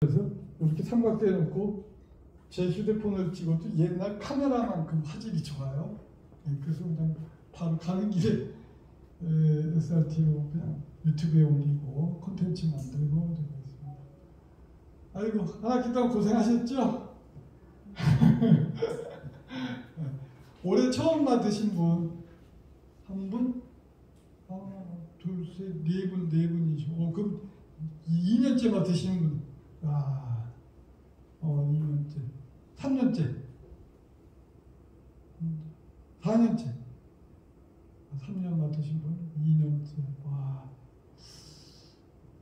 그래서 이렇게 삼각대 놓고 제 휴대폰을 찍어도 옛날 카메라만큼 화질이 좋아요. 예, 그래서 그냥 바로 가는 길에 에, SRT로 그냥 유튜브에 올리고 콘텐츠 만들고 되고 있습니다. 아이고 한 학기 동안 고생하셨죠? 올해 처음 맡으신 분, 한 분, 하나, 둘, 셋, 네 분, 네 분이죠. 어, 그럼 2년째 맡으시는 분, 아, 어, 2년째, 3년째, 4년째, 3년 맡으신 분, 2년째, 와,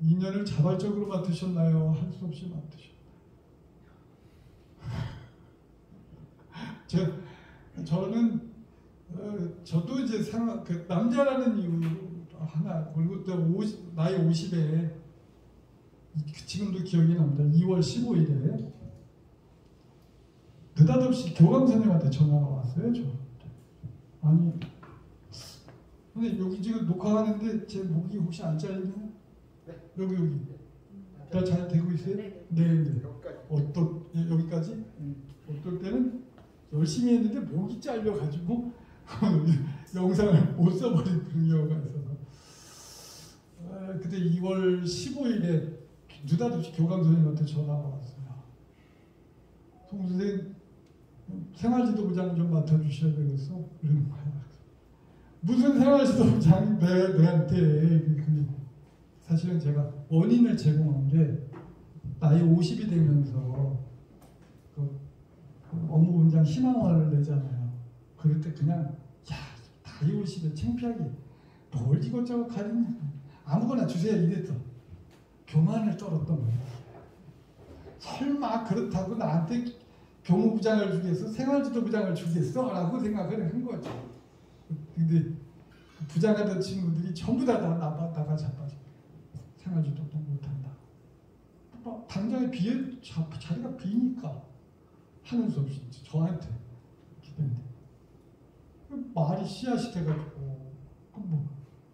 2년을 자발적으로 맡으셨나요? 할 수 없이 맡으셨나요? 저, 저는 어, 저도 이제 생각, 그 남자라는 이유 하나 그리고 또 50, 나이 50에 지금도 기억이 납니다. 2월 15일에 느닷없이 교감 선생님한테 전화가 왔어요. 저 아니 근데 여기 지금 녹화하는데 제 목이 혹시 안 잘리나요? 네. 여기 여기 다 잘 되고 있어요? 네. 네, 네. 여기까지. 어떤 예, 여기까지? 음. 어떨 때는 열심히 했는데 목이 잘려가지고 영상을 못 써버린 그런 경우가 있어서 아, 그때 2월 15일에 느닷없이 교감 선생님한테 전화가 왔어요. 송 선생 생활지도부장 좀 맡아주셔야 되겠어? 그러는 거야. 무슨 생활지도부장 내, 내한테 그 사실은 제가 원인을 제공한 게 나이 50이 되면서 그 업무 분장 희망화를 내잖아요. 그럴 때 그냥 야 나이 50에 창피하게 뭘 이것저것 가리냐 아무거나 주세요 이랬어. 교만을 떨었던 거예요. 설마 그렇다고 나한테 교무부장을 주겠어? 생활지도부장을 주겠어? 라고 생각을 한 거죠. 근데 그 부장하던 친구들이 전부 다 나가 자빠져. 생활지도도 못한다. 뭐 당장에 비에 자, 자리가 비니까 하는 수 없이 저한테 기대는데 말이 씨앗이 돼가지고 뭐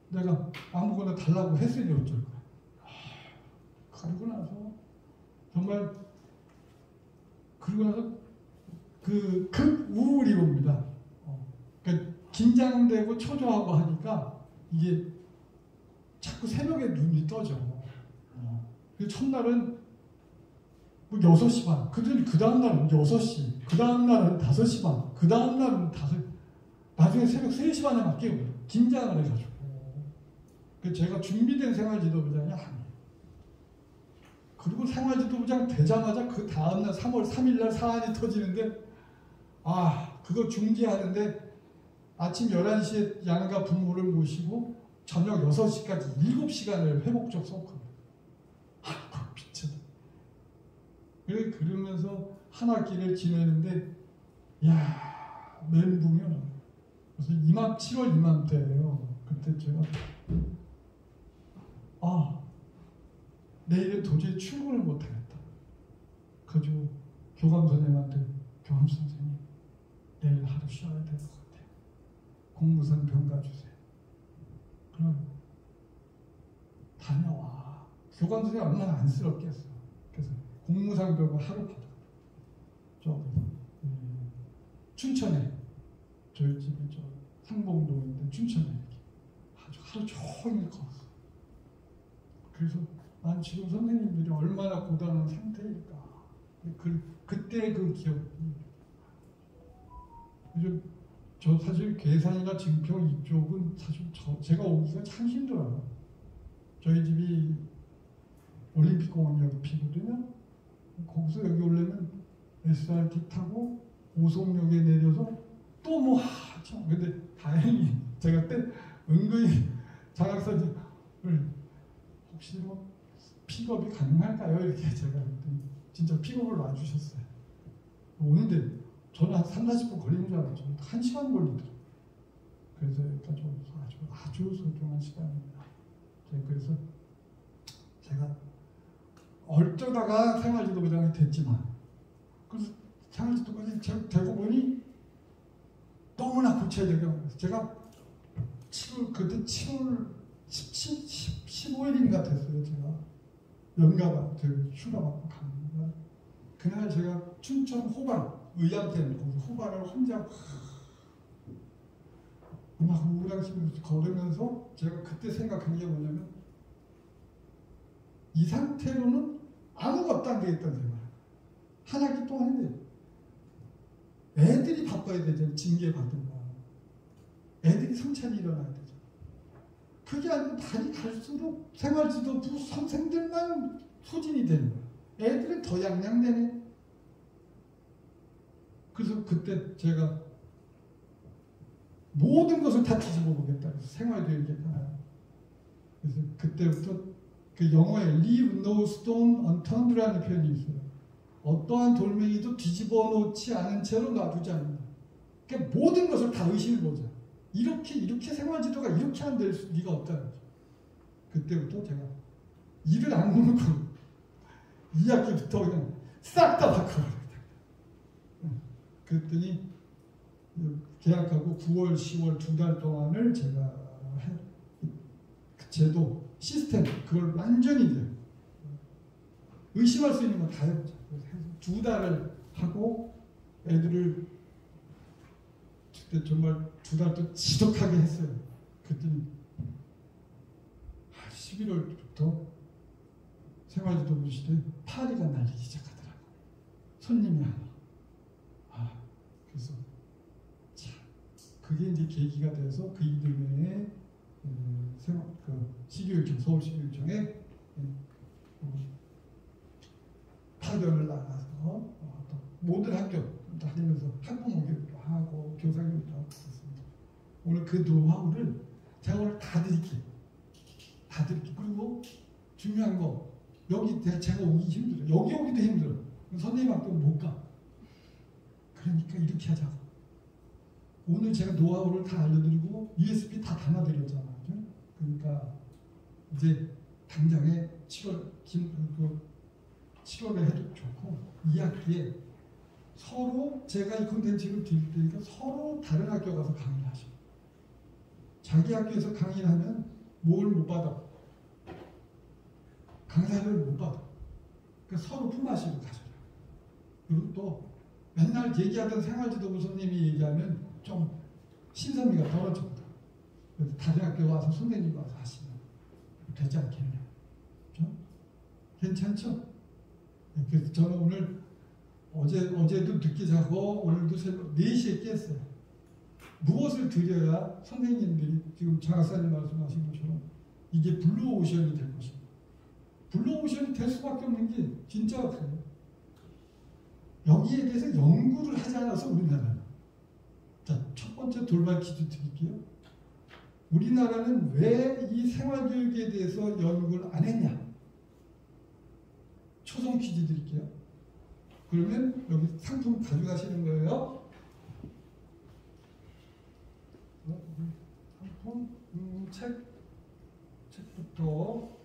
내가 아무거나 달라고 했으니 어쩔 거야. 하, 그러고 나서 정말 그러고 나서 그급 우울이 옵니다. 어, 그러니까 긴장되고 초조하고 하니까 이게 자꾸 새벽에 눈이 떠져. 어. 그 첫날은 뭐 6시 반, 그들이 그 다음날은 6시, 그 다음날은 5시 반, 그 다음날은 5시, 나중에 새벽 3시 반에 막 깨고, 긴장을 해가지고. 그 제가 준비된 생활 지도부장이 아니에요. 그리고 생활지도부장 되자마자 그 다음날 3월 3일날 사안이 터지는데, 아, 그거 중지하는데 아침 11시에 양가 부모를 모시고 저녁 6시까지 7시간을 회복적 썼거든요. 아, 미쳤다. 그래, 그러면서 한 학기를 지내는데, 야 멘붕이야. 그래서 이맘, 7월 이맘때예요. 그때 제가, 아, 내일은 도저히 출근을 못하겠다. 그래가지고 교감 선생님한테, 교감 선생님, 내일 하루 쉬어야 될 것 같아요. 공무상 병가 주세요. 그럼 다녀와. 교감 선생님 얼마나 안쓰럽겠어. 그래서 공무상병을 하루 받아. 저 음, 춘천에 저희 집이 저 상봉동인데 춘천에 이렇게 아주 하루 종일 걸었어. 그래서 난 지금 선생님들이 얼마나 고단한 상태일까. 그 그때 그 기억이. 요즘 저 사실 괴산이나 증평 이쪽은 사실 저, 제가 오기가 참 힘들어요. 저희 집이 올림픽공원 옆이거든요. 거기서 여기 오려면 SRT 타고 오송역에 내려서 또 뭐 하죠. 근데 다행히 제가 때 은근히 장학사진을 혹시 뭐 픽업이 가능할까요? 이렇게 제가 진짜 픽업을 놔주셨어요. 오는데 저는 한 3, 40분 걸리는 줄 알았죠. 한 시간 걸리더라고요. 그래서 오면서 아주, 아주 소중한 시간입니다. 네, 그래서 제가 어쩌다가 생활지도부장이 됐지만 그래서 생활지도부장이 되고 보니 너무나 거예요. 제가 7월, 그때 7월 17, 15일인가 됐어요, 제가. 연가가 그 휴가 받고 갑니다. 그날 제가 춘천 호반 의암댐 거기 호반을 혼자 막 우울하시면서 걸으면서 제가 그때 생각한 게 뭐냐면 이 상태로는 아무것도 안 되겠다는 생각. 한 학기 동안인데 애들이 바빠야 되잖아요. 징계 받은 거. 애들이 성찰이 일어나야 되죠. 그게 아니고 달이 갈수록 생활지도부 선생들만 소진이 되는 거야. 애들은 더 양양되네. 그래서 그때 제가 모든 것을 다 뒤집어 보겠다. 그래서 생활교육에 하나. 그래서 그때부터 그 영어에 leave no stone unturned라는 표현이 있어요. 어떠한 돌멩이도 뒤집어 놓지 않은 채로 놔두지 않는다. 그러니까 모든 것을 다 의심해 보자. 이렇게 이렇게 생활지도가 이렇게 안 될 리가 없다는 거죠. 그때부터 제가 일을 안 놓고 2학기부터 그냥 싹 다 바꿔버렸다. 그랬더니 계약하고 9월, 10월 두 달 동안을 제가 해, 그 제도, 시스템 그걸 완전히 이제 의심할 수 있는 건 다 해보자. 두 달을 하고 애들을 그때 정말 두달또 지독하게 했어요. 그랬더니 11월부터 생활지도부 시대 파리가 날리기 시작하더라고. 손님이 하나. 아, 그래서 참 그게 이제 계기가 돼서 그 이듬해에 생활 그 시교육청 서울 시교육청에 파견을 나가서 어, 모든 학교 다니면서 학부모 교육도 하고 교사 교육도 하고 그렇습니다. 오늘 그 노하우를 제가 오늘 다 드릴게요. 다 드릴게요. 그리고 중요한 거 여기 제가 오기 힘들어. 여기 오기도 힘들어. 선생님한테 못 가. 그러니까 이렇게 하자고. 오늘 제가 노하우를 다 알려드리고 USB 다 담아드렸잖아요. 그러니까 이제 당장에 7월 김, 그 7월에 해도 좋고 2학기에 서로 제가 이 콘텐츠를 드릴 테니까 서로 다른 학교 가서 강의를 하시고 자기 학교에서 강의를 하면 뭘 못 받아? 강사를 못 받아. 그러니까 서로 품앗이로 가셔라. 그리고 또 맨날 얘기하던 생활지도부 선생님이 얘기하면 좀 신선미가 떨어집니다. 그래서 다른 학교 와서 선생님 와서 하시면 되지 않겠냐? 그렇죠? 괜찮죠? 그래서 저는 오늘 어제, 어제도 늦게 자고 오늘도 새벽 4시에 깼어요. 무엇을 드려야 선생님들이 지금 장학사님 말씀하신 것처럼 이게 블루오션이 될 것입니다. 블루오션이 될 수밖에 없는 게 진짜 그래요. 여기에 대해서 연구를 하지 않아서 우리나라는. 자, 첫 번째 돌발 퀴즈 드릴게요. 우리나라는 왜 이 생활교육에 대해서 연구를 안 했냐? 초성 퀴즈 드릴게요. 그러면 여기 상품 가져가시는 거예요. 상품, 음, 책, 책부터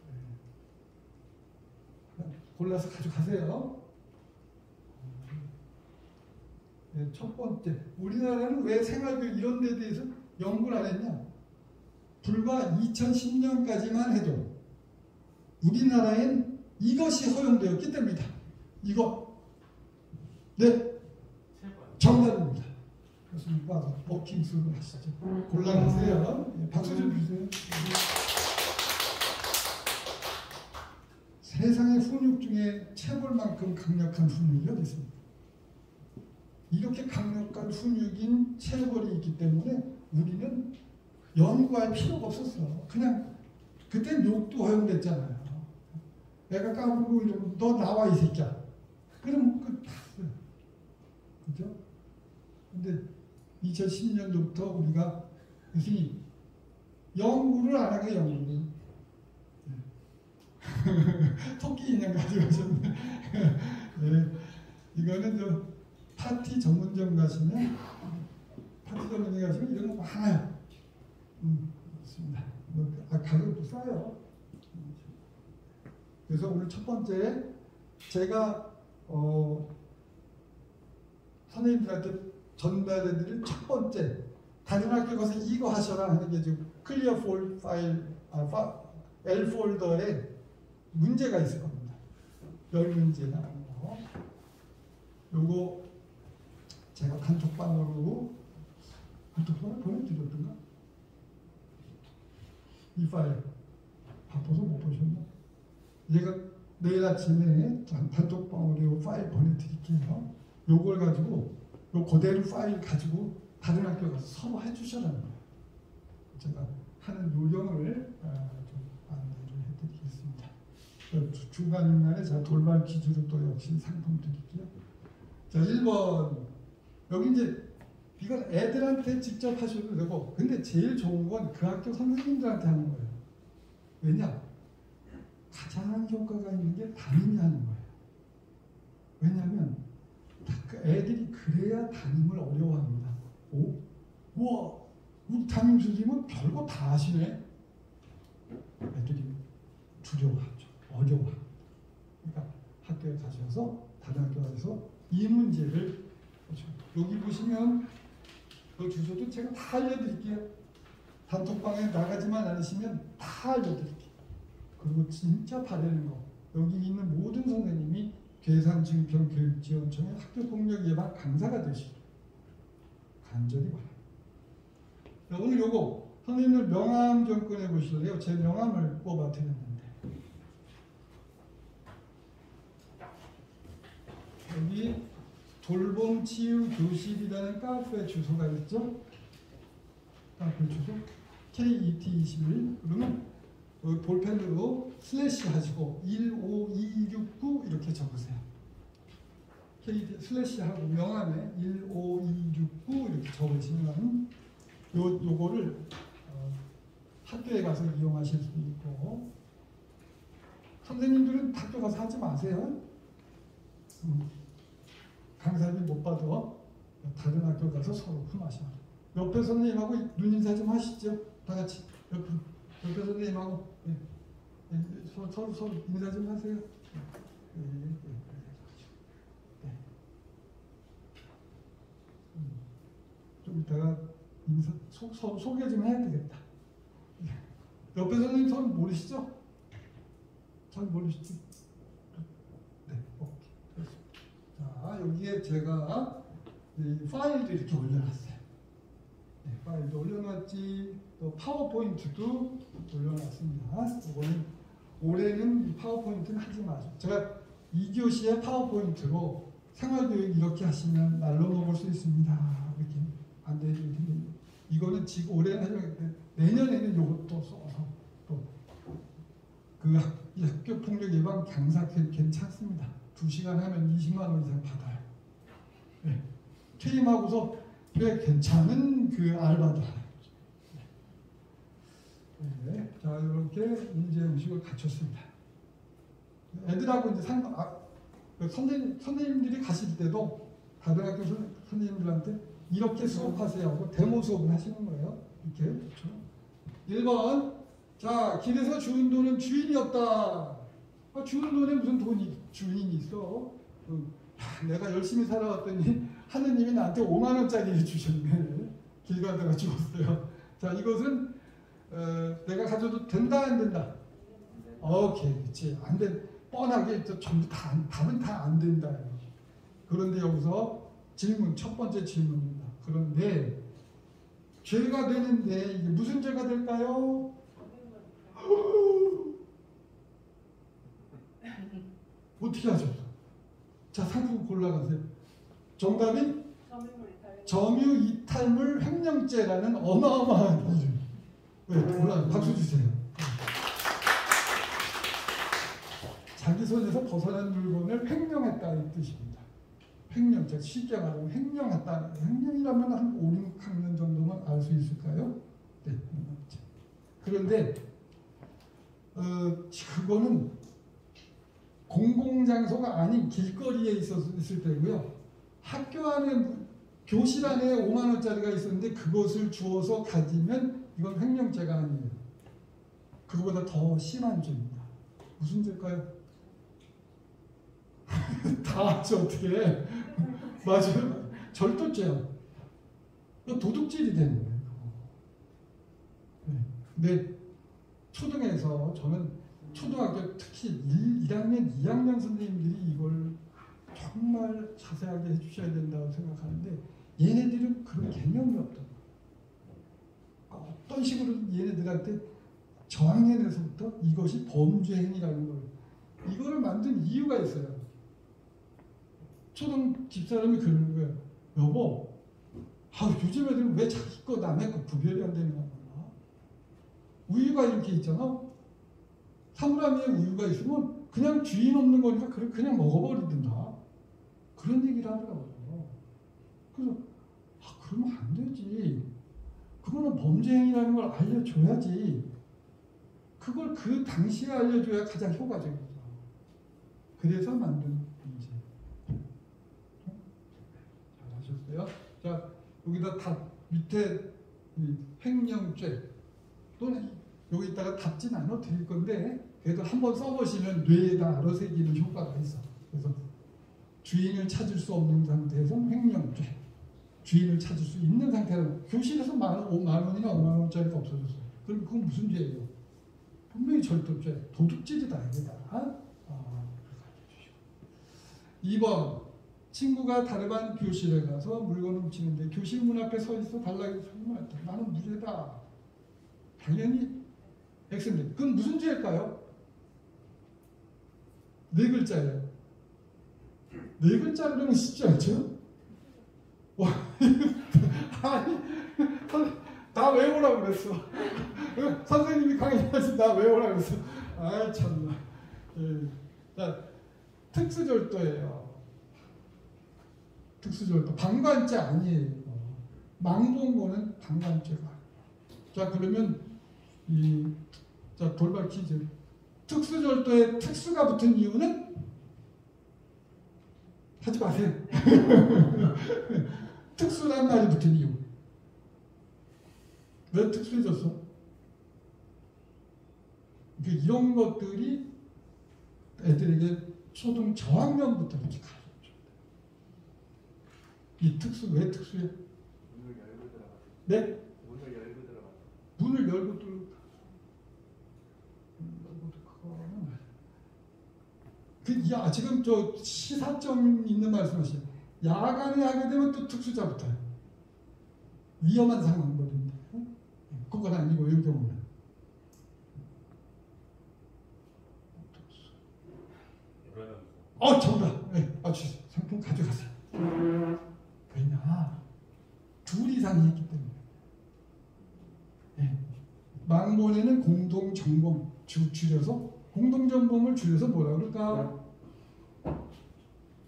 네. 골라서 가져가세요. 네, 첫 번째, 우리나라는 왜 생활교육 이런 데 대해서 연구를 안 했냐? 불과 2010년까지만 해도 우리나라엔 이것이 허용되었기 때문이다. 이거. 네. 정답입니다. 워킹 수를 하시죠. 곤란하세요. 네, 박수 좀 주세요. 세상의 훈육 중에 체벌만큼 강력한 훈육이 어디 있습니까? 이렇게 강력한 훈육인 체벌이 있기 때문에 우리는 연구할 필요가 없었어. 그냥 그땐 욕도 허용됐잖아요. 애가 까불고 이러면 너 나와 이 새끼야. 그럼 그 그죠? 근데 2010년도부터 우리가 교수님 연구를 안 하게 연구를 네. 토끼 인형 가져가셨네. 네. 이거는 저 파티 전문점 가시면 파티 전문점 가시면 이런 거 많아요. 음, 그렇습니다. 뭐, 아, 가격도 싸요. 그래서 오늘 첫 번째 제가 어, 선생님들한테 전달해드릴 첫 번째 학교 가서 이거 하셔라 하는 게 지금 클리어 폴 파일 아, 파, L 홀더에 문제가 있을 겁니다. 열 문제 나오는 거. 요거 제가 단톡방으로 단톡방을 보내드렸던가? 이 파일 바빠서 못 보셨나? 얘가 내일 아침에 단- 단톡방으로 요 파일 보내드릴게요. 요걸 가지고 요 그대로 파일 가지고 다른 학교 가서 서로 해주셔라는 거예요. 제가 하는 요령을 아, 좀 안내를 해드리겠습니다. 그 주- 중간중간에 제가 돌발 퀴즈로 또 역시 상품 드릴게요. 자, 1번. 여기 이제 이건 애들한테 직접 하셔도 되고, 근데 제일 좋은 건 그 학교 선생님들한테 하는 거예요. 왜냐? 가장 효과가 있는 게 담임이 하는 거예요. 왜냐하면 그 애들이 그래야 담임을 어려워합니다. 오, 우와, 우리 담임 선생님은 별거 다 하시네. 애들이 두려워하죠. 어려워합니다. 그러니까 학교에 가셔서 다른 학교 가서 이 문제를. 여기 보시면 그 주소도 제가 다 알려드릴게요. 단톡방에 나가지만 않으시면 다 알려드릴게요. 그리고 진짜 바라는 거 여기 있는 모든 선생님이 계산증평 교육지원청의 학교폭력 예방 강사가 되시길 간절히 바랍니다. 자, 오늘 요거 선생님들 명함 좀 꺼내 보실래요? 제 명함을 뽑아 드렸는데 여기 돌봄 치유 교실이라는 카페 주소가 있죠? 카페 주소 KET21 그러면 여기 볼펜으로 슬래시 하시고 15269 이렇게 적으세요. 슬래시 하고 명함에 15269 이렇게 적으시면 요 요거를 어, 학교에 가서 이용하실 수 있고 선생님들은 학교 가서 하지 마세요. 음, 강사님 못 받아 다른 학교 가서 서로 품하셔. 옆에 선생님하고 눈인사 좀 하시죠. 다 같이 옆으로 옆에 선생님하고 예, 예, 서로, 서로 서로 인사 좀 하세요. 예, 예, 좀 이따가 인사 소, 소, 소개 좀 해야 되겠다. 예. 옆에 선생님 손 모르시죠? 잘 모르시죠? 네, 오케이. 자, 여기에 제가 이 파일도 이렇게 올려놨어요. 네, 파일도 올려놨지, 또 파워포인트도 올려놨습니다. 이거는 올해는 이 파워포인트는 하지 마죠. 제가 2교시에 파워포인트로 생활교육 이렇게 하시면 날로 먹을 수 있습니다. 이렇게 안내해드리는데 이거는 지금 올해는 말고 내년에는 이것도 써서 또그 학교 폭력 예방 강사 괜찮습니다. 2시간 하면 20만 원 이상 받아요. 네. 퇴임하고서 꽤 괜찮은 그 알바도 하는 거죠. 네. 자, 이렇게 문제 의식을 갖췄습니다. 애들하고 이제 상, 아, 그 선생님, 선생님들이 가실 때도 다른 학교 선, 선생님들한테 이렇게 수업하세요 하고 데모 수업을 하시는 거예요. 이렇게. 그렇죠? 1번. 자, 길에서 주운 돈은 주인이 없다. 아, 주운 돈에 무슨 돈이 주인이 있어? 음, 야, 내가 열심히 살아왔더니 하느님이 나한테 5만 원짜리를 주셨네. 길 가다가 죽었어요. 자, 이것은 어, 내가 가져도 된다 안 된다. 오케이, 그렇지. 안 된. 뻔하게 또 전부 다 안- 답은 다 안 된다. 그런데 여기서 질문 첫 번째 질문입니다. 그런데 죄가 되는데 이게 무슨 죄가 될까요? 어떻게 하셨어? 자, 상품 골라가세요. 정답이 점유 이탈물 횡령죄라는 어마어마한 이름. 왜? 몰라. 박수 주세요. 자기 손에서 벗어난 물건을 횡령했다 이 뜻입니다. 횡령죄 쉽게 말하면 횡령했다. 횡령이라면 한 5, 6학년 정도만 알 수 있을까요? 네, 횡령죄. 그런데 어, 그거는 공공장소가 아닌 길거리에 있었을 때고요. 학교 안에 교실 안에 5만 원짜리가 있었는데 그것을 주어서 가지면 이건 횡령죄가 아니에요. 그거보다 더 심한 죄입니다. 무슨 죄일까요? 다 아죠 어떻게 맞아요. 절도죄야. 그 도둑질이 되는 거예요. 네. 근데 초등에서 저는 초등학교 특히 1, 1학년, 2학년 선생님들이 이걸 정말 자세하게 해주셔야 된다고 생각하는데 얘네들은 그런 개념이 거예요. 어떤 식으로 얘네들한테 저학년에서부터 이것이 범죄 행위라는 걸 이거를 만든 이유가 있어요. 초등 집사람이 그러는 거예요. 여보, 아, 요즘 애들은 왜 자기 거 남의 거 구별이 안 되는 거야? 우유가 이렇게 있잖아. 사물함 에 우유가 있으면 그냥 주인 없는 거니까 그냥 먹어버리든가. 그런 얘기를 하더라고요. 그래서 아, 그러면 안 되지. 그거는 범죄 행위라는 걸 알려줘야지. 그걸 그 당시에 알려줘야 가장 효과적이죠. 그래서 만든 문제. 잘하셨어요? 자, 여기다 다 밑에 횡령죄 또는 여기다가 답진 않아 드릴 건데 그래도 한번 써보시면 뇌에다 알아새기는 효과가 있어. 그래서 주인을 찾을 수 없는 상태에서 횡령죄. 주인을 찾을 수 있는 상태로 교실에서 만, 만 원이나 5만 원짜리가 없어졌어요. 그럼 그건 무슨 죄예요? 분명히 절도죄, 도둑질이다 이게다. 아, 2번 친구가 다르반 교실에 가서 물건을 훔치는데 교실 문 앞에 서 있어 달라고 소리만 했다. 나는 무죄다. 당연히 X입니다. 그건 무슨 죄일까요? 네 글자예요. 네 글자로는 쉽지 않죠? 와, 아니, 다 외우라고 그랬어. 선생님이 강의하시 다 외우라고 그랬어. 아 참나. 예. 자, 특수절도예요. 특수절도. 방관죄 아니에요. 망본 거는 방관죄가. 자, 그러면 이, 자, 돌발 퀴즈. 특수절도에 특수가 붙은 이유는 하지 마세요. 특수란 말이 붙은 이유. 왜 특수해졌어? 그 이런 것들이 애들에게 초등 저학년부터 이렇게 가르쳐줘야 이 특수 왜 특수해? 문을 열고 들어가. 네? 문을 열고 들어가. 문을 열고 뚫 그, 야, 지금 저 시사점 있는 말씀하시죠. 야간에 하게 되면 또 특수자부터요. 위험한 상황 거든요. 그건 아니고, 이 경우는. 어, 정답. 네, 아, 주, 상품 가져가세요. 왜냐? 둘 이상이 했기 때문에. 네. 망본에는 공동정범, 줄, 줄여서 공동정범을 줄여서 뭐라 그럴까?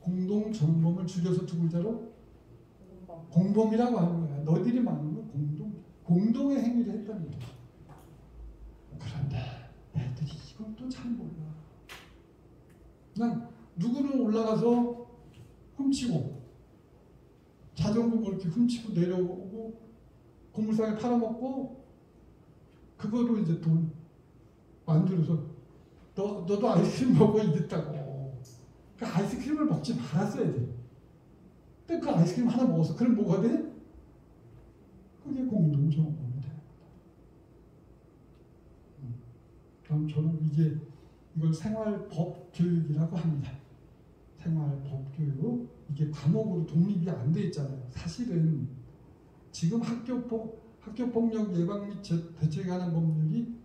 공동정범을 줄여서 두 글자로 공범이라고 하는 거야. 너희들이 말하는 건 공동, 공동의 행위를 했다는 거야. 그런데 애들이 이걸 또 잘 몰라. 그냥 누구는 올라가서 훔치고 자전거 뭐 이렇게 훔치고 내려오고 고물상에 팔아먹고 그거로 이제 돈 만들어서 너, 너도 아이스크림 먹어 이랬다고 그 아이스크림을 먹지 말았어야 돼. 근데 그 아이스크림 하나 먹어서 그럼 뭐가 돼? 그게 공동정범이 되는 음. 그럼 저는 이게 이걸 생활법 교육이라고 합니다. 생활법 교육. 이게 과목으로 독립이 안 돼 있잖아요. 사실은 지금 학교폭 학교폭력 예방 및 대책에 관한 법률이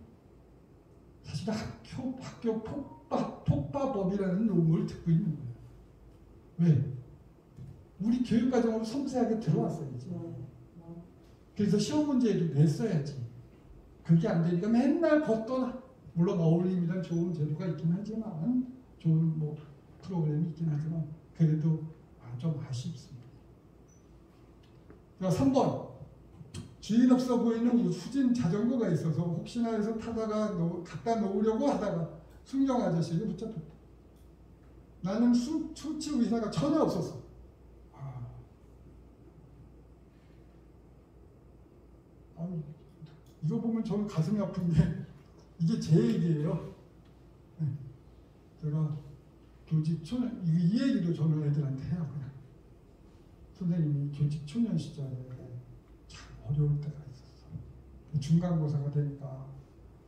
사실 학교 학교 폭 파 폭파법이라는 용어를 듣고 있는 거예요. 왜? 우리 교육과정으로 섬세하게 들어왔어야지. 그래서 시험 문제도 냈어야지. 그게 안 되니까 맨날 걷거나 물론 어울림이란 좋은 제도가 있긴 하지만 좋은 뭐 프로그램이 있긴 하지만 그래도 좀 아쉽습니다. 자, 3번. 주인 없어 보이는 후진 자전거가 있어서 혹시나 해서 타다가 놓, 갖다 놓으려고 하다가 순경 아저씨에게 붙잡혔다. 나는 술, 술취 의사가 전혀 없었어. 아. 아유, 이거 보면 저는 가슴이 아픈 게 이게 제 얘기예요. 네. 제가 교직 초년, 이 얘기도 저는 애들한테 해요. 그냥. 선생님이 교직 초년 시절에 어려울 때가 있었어. 중간고사가 되니까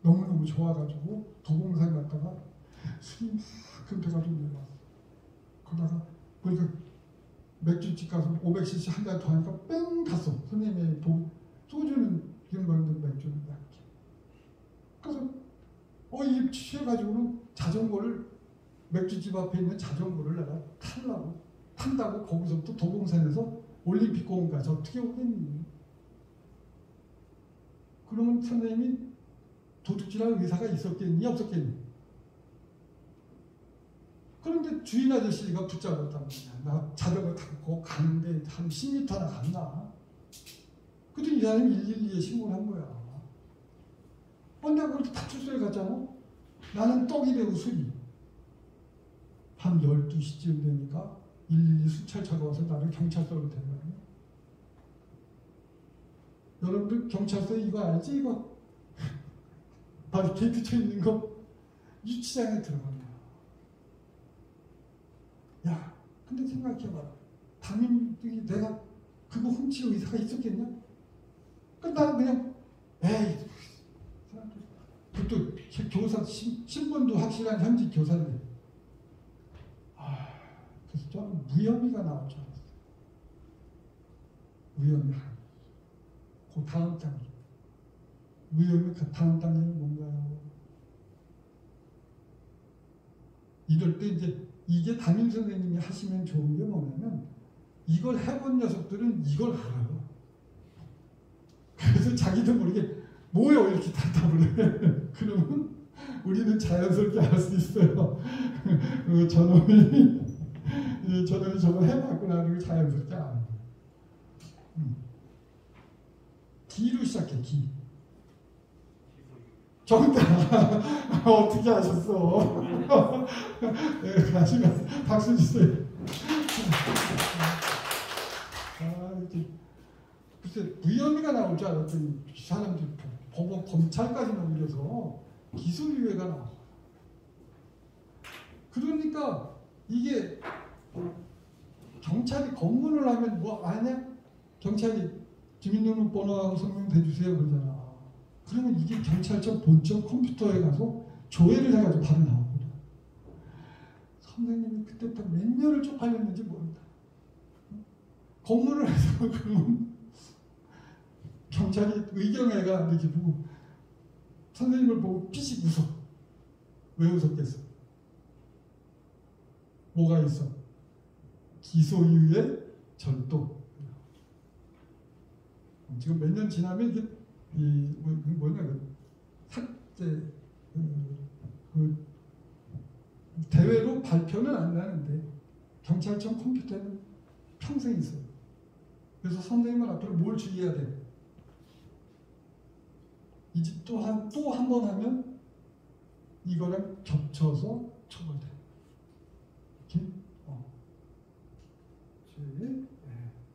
너무너무 좋아가지고 도봉산 갔다가 술이 막금 돼가지고 내려왔어. 그러다가 보니까 맥주집 가서 500cc 한 잔 더 하니까 뺑 갔어. 선생님이 도, 소주는 이런 거였는데 맥주는 약해. 그래서 어, 이 취해가지고는 자전거를 맥주집 앞에 있는 자전거를 내가 타려고 탄다고 거기서부터 도봉산에서 올림픽 공원까지 어떻게 오겠니? 그러면 선생님이 도둑질할 의사가 있었겠니? 없었겠니? 그런데 주인 아저씨가 붙잡았단 말이야. 나 자전거 타고 가는데 한 10m나 갔나? 그랬더니 이 사람이 112에 신고를 한 거야. 어, 내가 그렇게 파출소에 갔잖아? 나는 떡이래고 술이. 한 12시쯤 되니까 112 수찰차가 와서 나를 경찰서로 데려가네. 여러분들 경찰서 이거 알지? 이거 바리케이트 쳐 있는 거 유치장에 들어간 거야. 야, 근데 생각해봐. 담임들이 내가 그거 훔칠 의사가 있었겠냐? 그 나는 그냥 에이 그것도 교사 신, 신분도 확실한 현직 교사들. 아, 저는 무혐의가 나올 줄 알았어요. 무혐의. 그 다음 장. 무혐의 그 다음 단계는 뭔가요? 이럴 때 이제 이게 담임 선생님이 하시면 좋은 게 뭐냐면 이걸 해본 녀석들은 이걸 알아요. 그래서 자기도 모르게 뭐요 이렇게 답답을 해. 그러면 우리는 자연스럽게 알 수 있어요. 그 저놈이 저놈이 저걸 해봤구나 그리고 자연스럽게 아는 거예요. 음. 기로 시작해 기. 정답 어떻게 하셨어? 네, 마시면서 박수 주세요. 아, 이렇게 글쎄 무혐의가 나올 줄 알았더니 사람들이 법원 검찰까지 넘겨서 기소유예가 나와. 그러니까 이게 경찰이 검문을 하면 뭐 아냐? 경찰이 주민등록번호하고 성명 대주세요 그러잖아. 그러면 이게 경찰청 본청 컴퓨터에 가서 조회를 해가지고 바로 나오거든. 선생님이 그때부터 몇 년을 쪽팔렸는지 모른다. 검문을 해서 그러면 경찰이 의경애가 보고 선생님을 보고 피식 웃어. 왜 웃었겠어? 뭐가 있어? 기소유예 절도. 지금 몇 년 지나면 이게 이 뭐, 뭐냐 그 삭제 그, 그 대외로 발표는 안 나는데 경찰청 컴퓨터에는 평생 있어요. 그래서 선생님은 앞으로 뭘 주의해야 돼? 이제 또한 또 한 번 하면 이거랑 겹쳐서 처벌돼. 이렇게 어.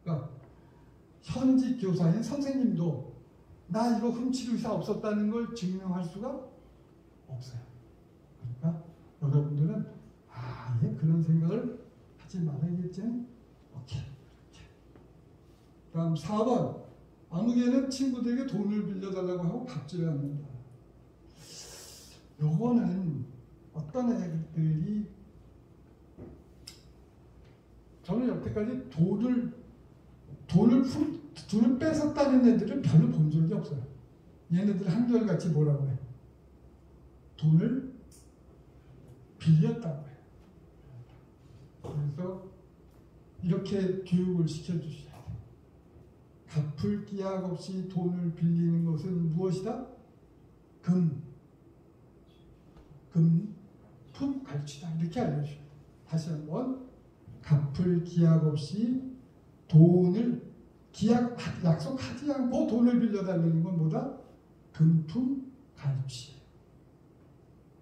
그러니까 현직 교사인 선생님도 나 이거 훔칠 의사 없었다는 걸 증명할 수가 없어요. 그러니까 여러분들은 아, 예, 그런 생각을 하지 말아야겠지. 오케이. 다음 4번. 아무개는 친구들에게 돈을 빌려달라고 하고 갚지를 않는다. 요거는 어떤 애들이 저는 여태까지 돈을 돈을 품, 돈을 뺏었다는 애들은 별로 본 적이 없어요. 얘네들 한결같이 뭐라고 해? 돈을 빌렸다고 해요. 그래서 이렇게 교육을 시켜주셔야 돼요. 갚을 기약 없이 돈을 빌리는 것은 무엇이다? 금, 금, 품, 갈취다. 이렇게 알려주셔야 돼요. 다시 한번 갚을 기약 없이 돈을 기약 약속하지 않고 돈을 빌려달라는 건 뭐다? 금품 갈취.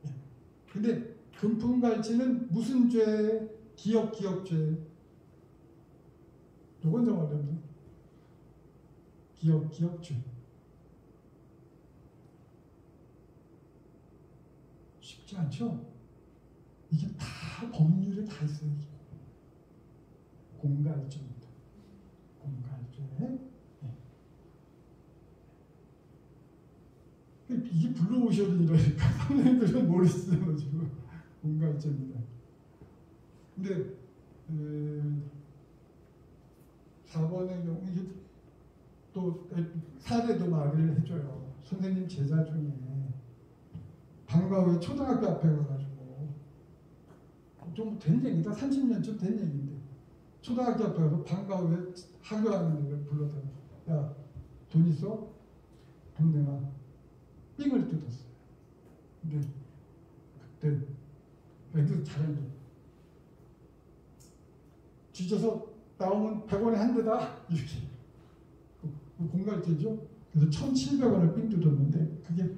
예. 근데 금품 갈취는 무슨 죄? 기업 기업 죄. 요건 좀 어렵네. 기업 기업 죄. 쉽지 않죠? 이게 다 법률에 다 있어요. 공갈죄입니다. 공갈죄. 네. 이게, 이게 블루오션이 이러니까 선생님들은 모르시죠 지금 있습니다. 근데 에, 4번의 경우 이게 또 사례도 말을 해줘요. 선생님 제자 중에 방과 후에 초등학교 앞에 가가지고 좀 된 얘기다 30년쯤 된 얘기인데 초등학교 앞에 가서 방과 후에 하교하는 애를 불러다 야돈 있어? 돈 내놔 삥을 뜯었어요. 근데 그때 애들 잘했는데 뒤져서 나오면 100원에 한 대다 이렇게 그, 그 공갈제죠. 그래서 1,700원을 삥 뜯었는데 그게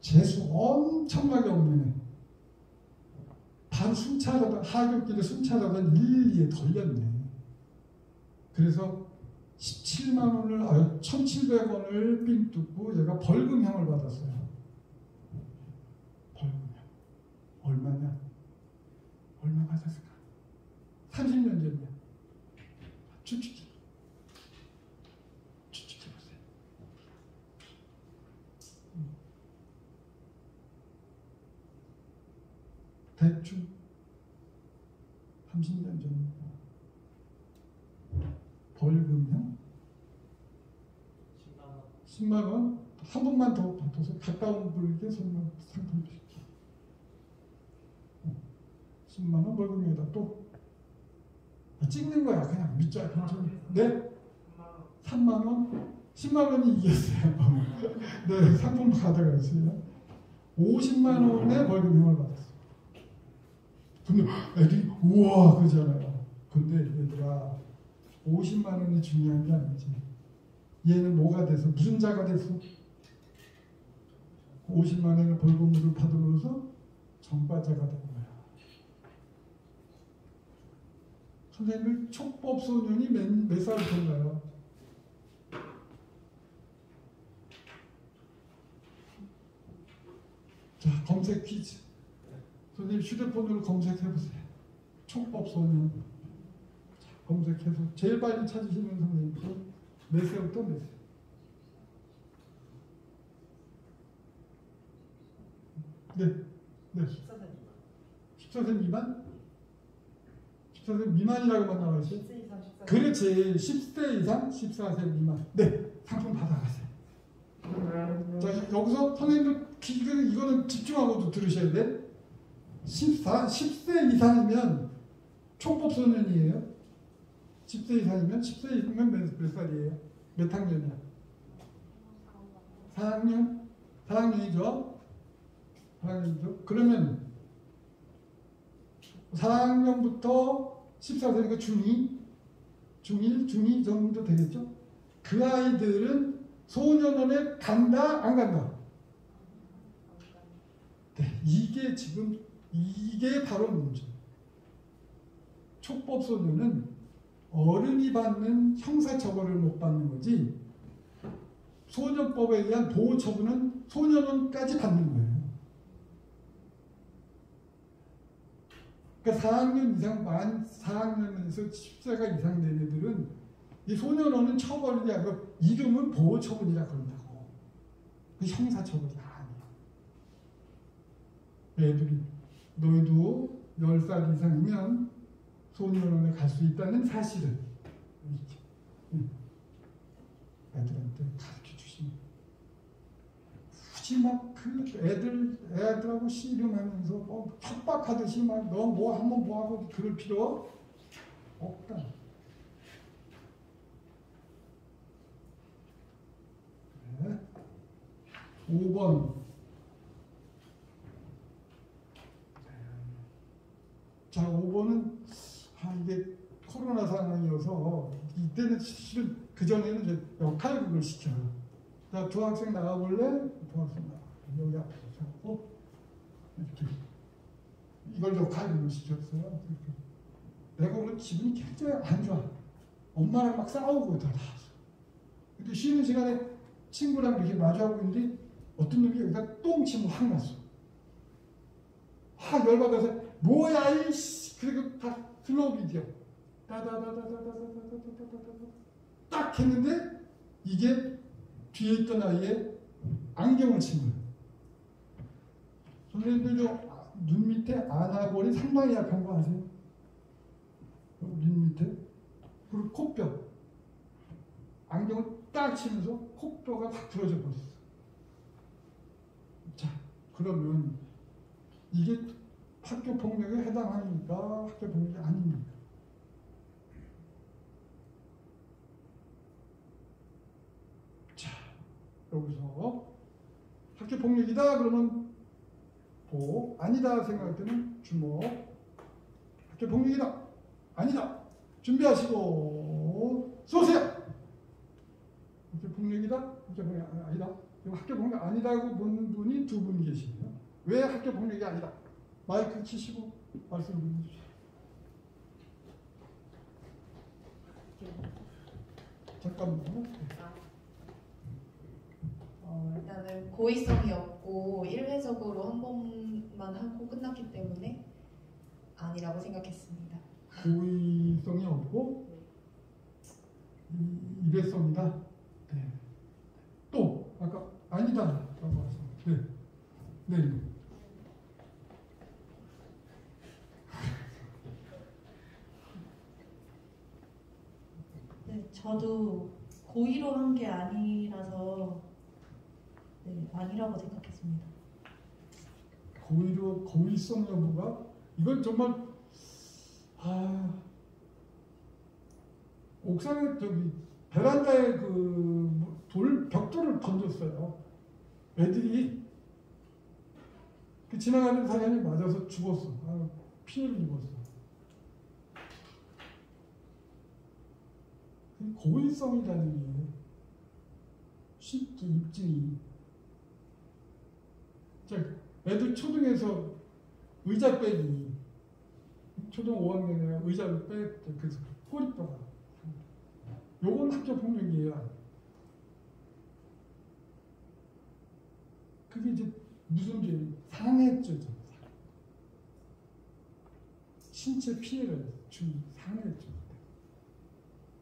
재수 엄청나게 없는 애. 반 순찰하던 하굣길에 순찰하던 112에 걸렸네. 그래서 17만 원을 아 1,700원을 삥 뜯고 얘가 벌금형을 받았어요. 벌금형. 얼마냐? 얼마 받았을까? 30년 전이야. 추측해. 추측해 보세요. 음. 대충 30년 전입니다. 벌금형 10만 원, 한 번만 더 붙어서 가까운 분에게 선물 상품 드릴게요. 10만 원 벌금에다 또 아, 찍는 거야 그냥 밑자 괜찮아. 네? 3만 원? 10만 원이 이겼어요. 네, 상품 가져갔어요. 50만 원의 벌금형을 받았어요. 근데 애들이 우와 그러잖아요. 근데 얘들아 50만 원이 중요한 게 아니지. 얘는 뭐가 돼서 무슨 자가 됐어? 50만 원의 벌금을 받으면서 정과자가 된 거야. 선생님 촉법 소년이 몇살 된가요? 자 검색 퀴즈. 선생님 휴대폰으로 검색해 보세요. 촉법 소년. 자, 검색해서 제일 빨리 찾으시는 선생님 몇 세부터 몇 세? 네, 네. 14세 미만? 14세 미만이라고만 나와 있어요. 10세 이상 14세 그렇지. 10세 이상 14세 미만. 네, 상품 받아가세요. 자, 여기서 선생님들 이거는 집중하고도 들으셔야 돼. 14, 10세 이상이면 총법 소년이에요. 10세 이상이면 10세 이상이면 몇, 몇 살이에요? 몇 학년이야? 4학년? 4학년이죠? 4학년이죠? 그러면 4학년부터 14세니까 중2, 중1, 중2 정도 되겠죠? 그 아이들은 소년원에 간다, 안 간다? 네, 이게 지금, 이게 바로 문제. 촉법 소년은 어른이 받는 형사처벌을 못 받는 거지, 소년법에 의한 보호처분은 소년원까지 받는 거예요. 그러니까 4학년 이상, 만 4학년에서 10세가 이상 된 애들은 이 소년원은 처벌이 아니고 이름은 보호처분이라 그런다고. 그 형사처벌이 아니야. 애들이 너희도 10살 이상이면 소년원에 갈 수 있다는 사실을. 애들한테 가르쳐 주시면 굳이 막 그 애들 애들하고 씨름하면서 뭐 협박하듯이 막 너 뭐 한번 뭐 하고 그럴 필요 없다. 네. 5번 자 5번은 아 이게 코로나 상황이어서 이때는 실은 그 전에는 역할극을 시켜요. 자, 두 학생 나가볼래? 두 학생 나가. 여기 앞에서 잡고 이렇게 이걸 역할극을 시켰어요. 이렇게. 내가 오늘 기분이 굉장히 안 좋아. 엄마랑 막 싸우고 다. 근데 쉬는 시간에 친구랑 이렇게 마주하고 있는데 어떤 놈이 여기다 똥침을 확 났어. 확 열받아서 뭐야 이씨 그리고 다 슬로우비디오 딱 했는데 이게 뒤에 있던 아이의 안경을 친 거예요. 선생님들 눈 밑에 아나골이 상당히 약한 거 아세요? 눈 밑에 그리고 코뼈 안경을 딱 치면서 코뼈가 다 틀어져 버렸어. 자 그러면 이게 학교 폭력에 해당합니까? 학교 폭력이 아닙니까? 자 여기서 학교 폭력이다 그러면 보 아니다 생각할 때는 주목. 학교 폭력이다. 아니다. 준비하시고 쏘세요. 학교 폭력이다. 학교 폭력 아니다. 학교 폭력 아니다고 보는 분이 두 분 계시네요. 왜 학교 폭력이 아니다 마이크 치시고 말씀 좀 해주세요 잠깐만요 어, 일단은 고의성이 없고 일회적으로 한 번만 하고 끝났기 때문에 아니라고 생각했습니다. 고의성이 없고 이- 일회성이다. 네. 또 아까 아니다라고 하셨는데, 네, 네. 네, 저도 고의로 한 게 아니라서 네, 아니라고 생각했습니다. 고의로 고의성 여부가 이건 정말 아 옥상에 저기 베란다에 그 돌 벽돌을 던졌어요. 애들이 그 지나가는 사람이 맞아서 죽었어. 아, 피해를 입었어. 그 고의성이라는 게 쉽게 입증이. 자, 애들 초등에서 의자 빼기. 초등 5학년에 의자를 뺐대. 그래서 꼬리뼈가. 요건 학교 폭력이에요. 그게 이제 무슨 죄? 상해죄죠. 신체 피해를 준 상해죄.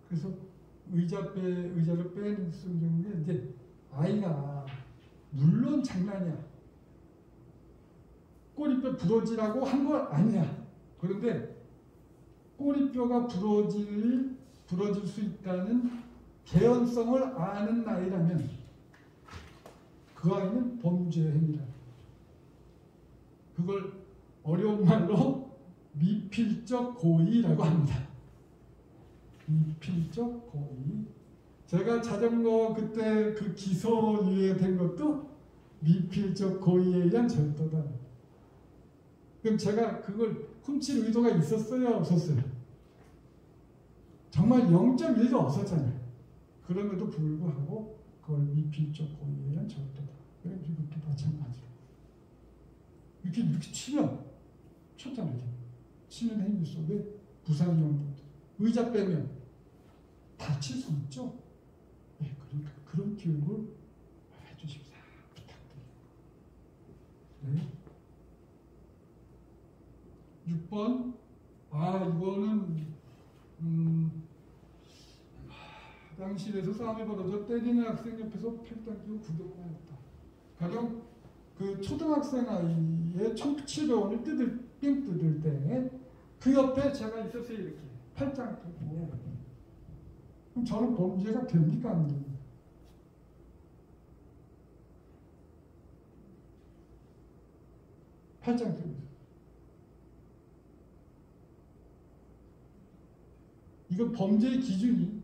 그래서 의자 빼 의자를 빼는 경우에 이제 아이가 물론 장난이야. 꼬리뼈 부러지라고 한 건 아니야. 그런데 꼬리뼈가 부러질 부러질 수 있다는 개연성을 아는 나이라면 그 아이는 범죄 행위라. 그걸 어려운 말로 미필적 고의라고 합니다. 미필적 고의. 제가 자전거 그때 그 기소 유예된 것도 미필적 고의에 의한 절도다. 그럼 제가 그걸 훔칠 의도가 있었어요, 없었어요? 정말 0.1도 없었잖아요. 그럼에도 불구하고 그걸 미필적 고의에 의한 절도다. 이것도 마찬가지로. 이렇게, 이렇게 치면, 쳤잖아요. 치는 행위 속에 부상용도 의자 빼면 다칠 수 있죠. 예, 그러니까 그런 교육을 해주십사 부탁드립니다. 네. 6번 아 이거는 음, 당실에서 싸움이 벌어져 때리는 학생 옆에서 팔짱 끼고 구경만 했다. 가령 그 초등학생 아이의 1700원을 뜯을 삥 뜯을 때 그 옆에 제가 있었어요 이렇게 팔짱 끼고 그럼 저는 범죄가 됩니까 안 됩니까? 팔짱 있어요. 이건 범죄의 기준이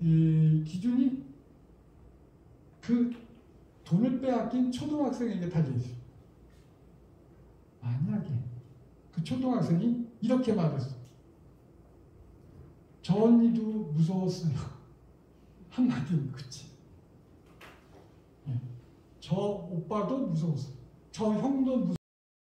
이 기준이 그 돈을 빼앗긴 초등학생에게 달려 있어요. 만약에 그 초등학생이 이렇게 말했어. 저 언니도 무서웠어요. 한마디는 그치. 예. 저 오빠도 무서웠어요. 저 형도 무서웠어요.